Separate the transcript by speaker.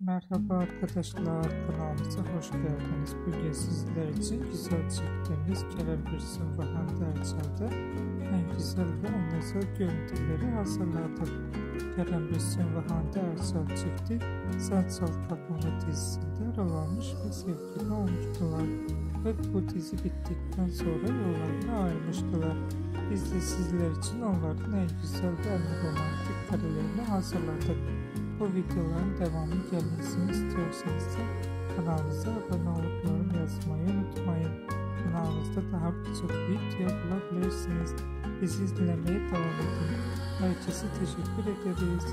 Speaker 1: Merhaba arkadaşlar kanalımıza hoş geldiniz. Bugün sizler için güzel çektiğimiz Kerem Bürsin ve Hande Erçel'de en güzel ve özel görüntüleri hazırladık. Kerem Bürsin ve Hande Erçel çifti Sen Çal Kapımı dizisinde rol almış ve sevgili olmuştular. Ve bu dizi bittikten sonra yollarına ayrılmıştılar. Biz de sizler için onların en güzel ve en romantik karelerini hazırladık. Bu videoların devamı gelmesini istiyorsanız da kanalımıza abone olup yorum yazmayı unutmayın. Kanalımızda daha birçok video bulabilirsiniz. Bizi izlemeye devam edin. Herkese teşekkür ederiz.